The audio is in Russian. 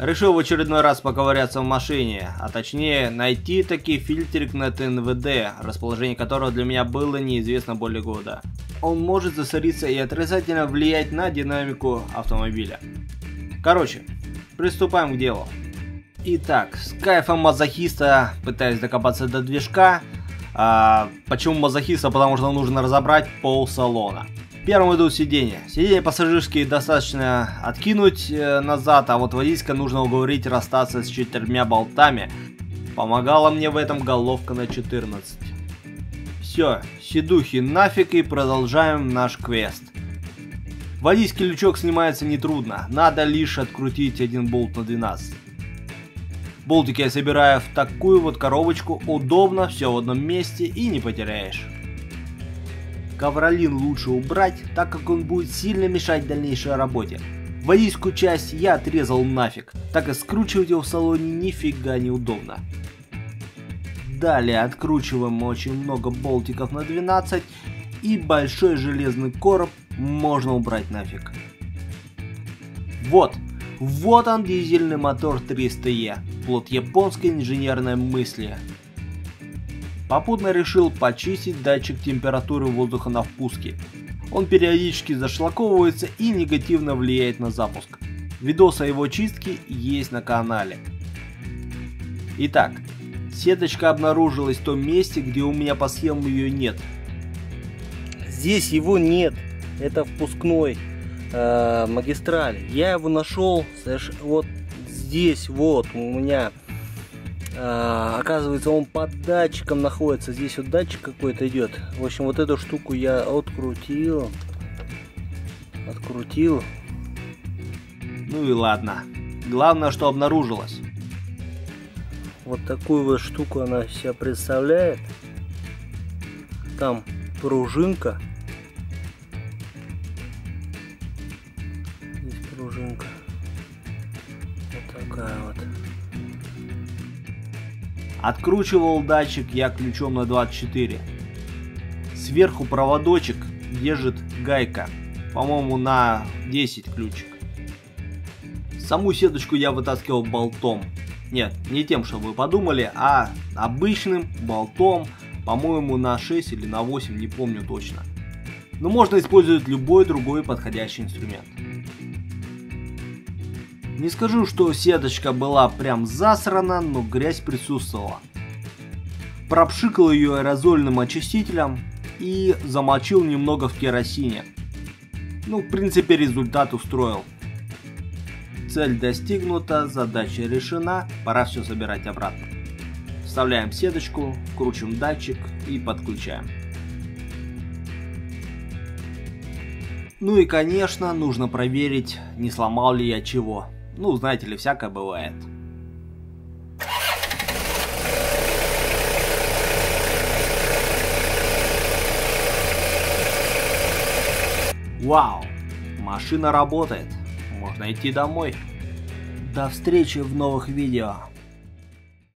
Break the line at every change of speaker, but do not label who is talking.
Решил в очередной раз поковыряться в машине, а точнее найти таки фильтрик на ТНВД, расположение которого для меня было неизвестно более года. Он может засориться и отрицательно влиять на динамику автомобиля. Короче, приступаем к делу. Итак, с кайфом мазохиста пытаюсь докопаться до движка. А, почему мазохиста? Потому что нужно разобрать пол салона. Первым идут сиденья. Сиденья пассажирские достаточно откинуть э, назад, а вот водительское нужно уговорить расстаться с четырьмя болтами. Помогала мне в этом головка на 14. Все, сидухи нафиг и продолжаем наш квест. Водительский лючок снимается нетрудно, надо лишь открутить один болт на 12. Болтики я собираю в такую вот коробочку, удобно, все в одном месте и не потеряешь. Ковролин лучше убрать, так как он будет сильно мешать дальнейшей работе. Водительскую часть я отрезал нафиг, так и скручивать его в салоне нифига неудобно. Далее откручиваем очень много болтиков на 12 и большой железный короб можно убрать нафиг. Вот, вот он дизельный мотор 300E, плод японской инженерной мысли. Попутно решил почистить датчик температуры воздуха на впуске. Он периодически зашлаковывается и негативно влияет на запуск. Видос о его чистке есть на канале. Итак, сеточка обнаружилась в том месте, где у меня по схемам ее нет.
Здесь его нет. Это впускной э, магистраль. Я его нашел вот здесь вот у меня оказывается, он под датчиком находится. Здесь вот датчик какой-то идет. В общем, вот эту штуку я открутил. Открутил.
Ну и ладно. Главное, что обнаружилось.
Вот такую вот штуку она себя представляет. Там пружинка. Здесь пружинка. Вот такая вот.
Откручивал датчик я ключом на 24. Сверху проводочек держит гайка, по-моему на 10 ключик. Саму сеточку я вытаскивал болтом. Нет, не тем, что вы подумали, а обычным болтом, по-моему на 6 или на 8, не помню точно. Но можно использовать любой другой подходящий инструмент. Не скажу, что сеточка была прям засрана, но грязь присутствовала. Пропшикал ее аэрозольным очистителем и замочил немного в керосине. Ну, в принципе, результат устроил. Цель достигнута, задача решена, пора все собирать обратно. Вставляем сеточку, крутим датчик и подключаем. Ну и конечно, нужно проверить, не сломал ли я чего. Ну, знаете ли, всякое бывает. Вау! Машина работает. Можно идти домой. До встречи в новых видео.